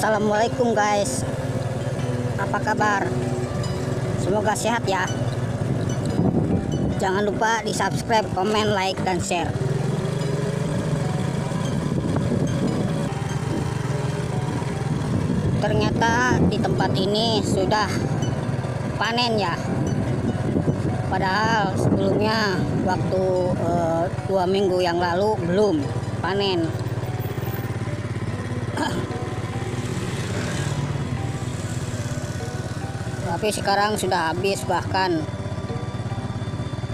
Assalamualaikum guys. Apa kabar? Semoga sehat ya. Jangan lupa di subscribe, komen, like, dan share. Ternyata di tempat ini sudah panen ya. Padahal sebelumnya waktu eh, dua minggu yang lalu belum panen tapi sekarang sudah habis bahkan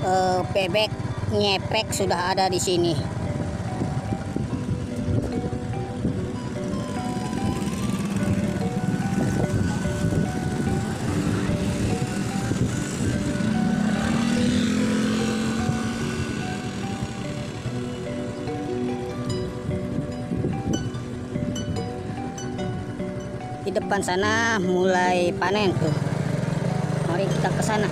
eh, bebek nyepek sudah ada di sini. Di depan sana mulai panen tuh mari kita ke sana.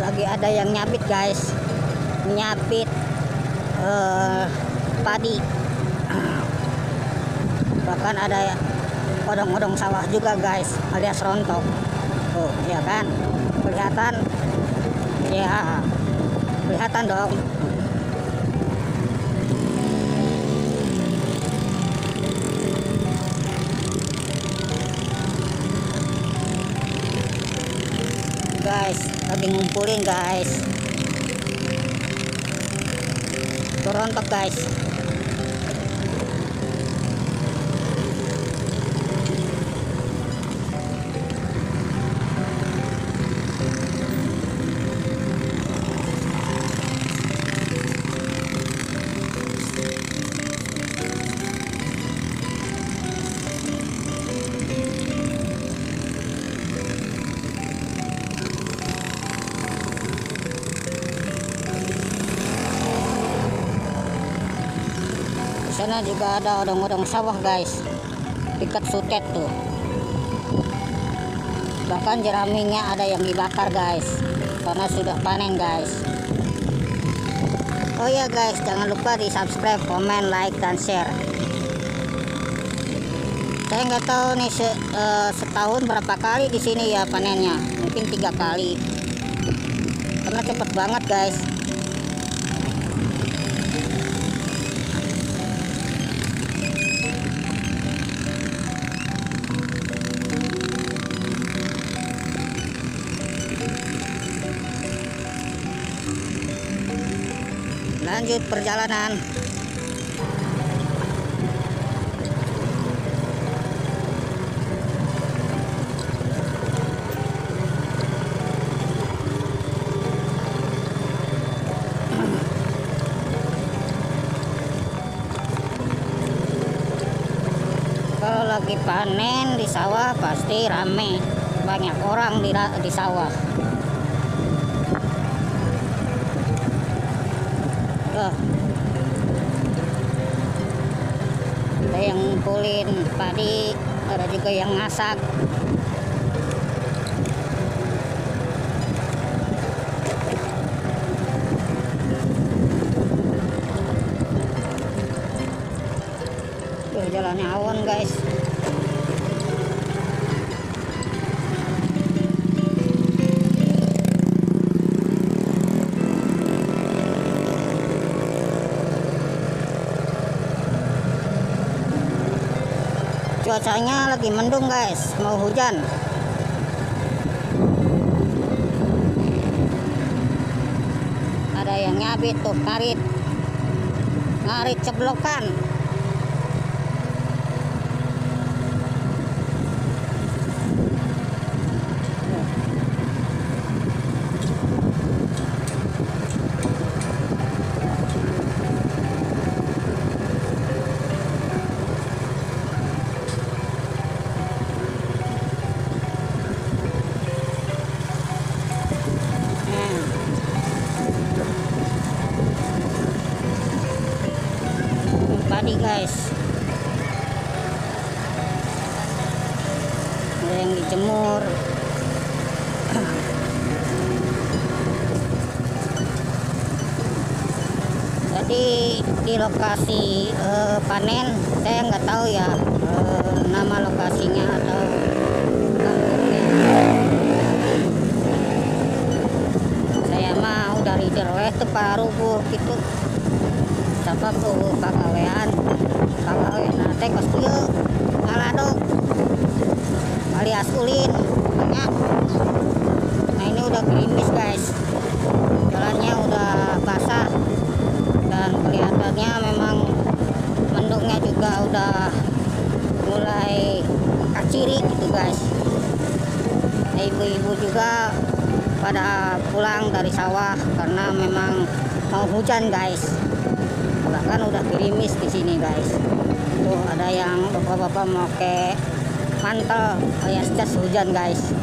Lagi ada yang nyabit guys. Nyabit eh, padi. Bahkan ada odong-odong sawah juga guys. Alias rontok. Tuh ya kan? Kelihatan? Ya kelihatan dong. Guys lagi ngumpulin guys. Torontok guys sana juga ada odong-odong sawah guys. Dekat sutet tuh. Bahkan jeraminya ada yang dibakar guys. Karena sudah panen guys. Oh ya guys jangan lupa di subscribe komen like dan share. Saya nggak tahu nih se, eh, setahun berapa kali di sini ya panennya. Mungkin tiga kali. Karena cepet banget guys lanjut perjalanan. Kalau lagi panen di sawah pasti rame. Banyak orang di, di sawah Ada yang ngumpulin padi ada juga yang Tuh jalannya awan guys cuacanya lagi mendung guys. Mau hujan. Ada yang nyabit tuh ngarit. Ngarit ceblokan Tadi di lokasi eh, panen saya nggak tahu ya eh, nama lokasinya atau. Saya mah udah leader weh tuh paruh gitu. Siapa tuh pagawean pagawean nanti kos kieu ngaladog alias ulin banyak. Nah ini udah gerimis guys jalannya udah basah dan kelihatannya memang mendungnya juga udah mulai kaciri gitu guys. Nah, ibu-ibu juga pada pulang dari sawah karena memang mau hujan guys. Bahkan udah gerimis di sini guys. Tuh ada yang bapak-bapak mau ke mantel alias jas hujan guys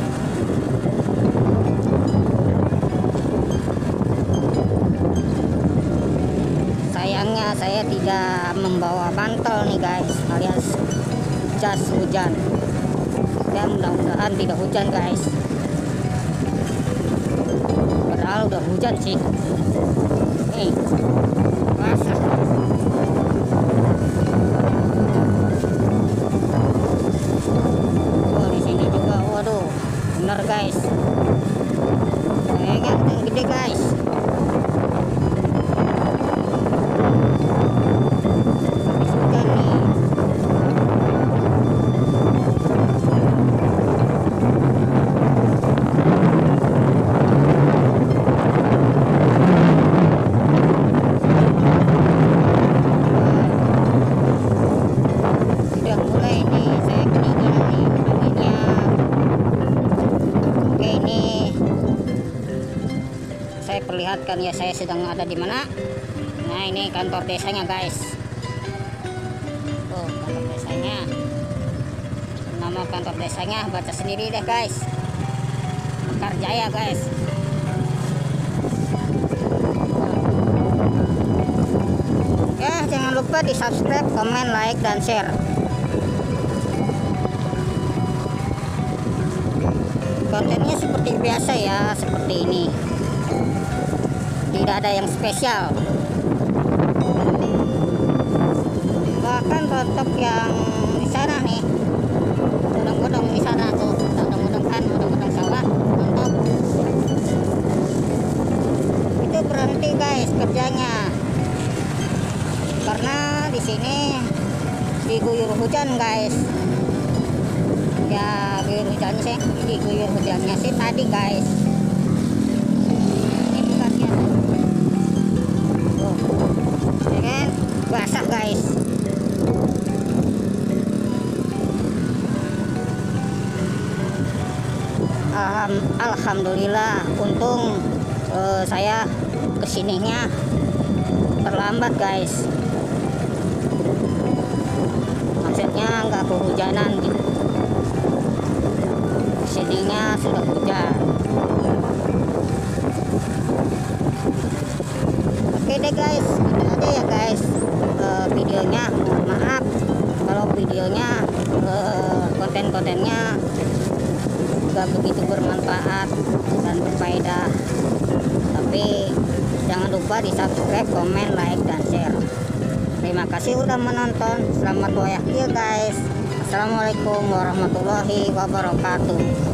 tidak membawa mantel nih guys alias jas hujan. Ya mudah-mudahan tidak hujan guys. Padahal udah hujan sih. Nih saya perlihatkan ya saya sedang ada di mana? Nah ini kantor desanya guys. Tuh kantor desanya. Nama kantor desanya baca sendiri deh guys. Mekar Jaya guys. Ya jangan lupa di subscribe komen like dan share. Kontennya seperti biasa ya seperti ini tidak ada yang spesial. Bahkan rontok yang di sana nih. Udang-udang di sana tuh. Udang-udang kan udang-udang sawah. Rontok itu berhenti guys kerjanya. Karena di sini diguyur hujan guys. Ya guyur hujannya sih diguyur hujannya sih tadi guys Alhamdulillah untung eh, saya ke sininya terlambat guys. Maksudnya nggak kehujanan gitu. Sininya sudah hujan. Oke deh guys. Ini aja ya guys. Eh, videonya Mohon maaf. Kalau videonya eh, konten-kontennya nggak begitu bermanfaat dan berfaedah. Tapi jangan lupa di subscribe komen like dan share. Terima kasih udah menonton. Selamat wayah guys. Assalamualaikum warahmatullahi wabarakatuh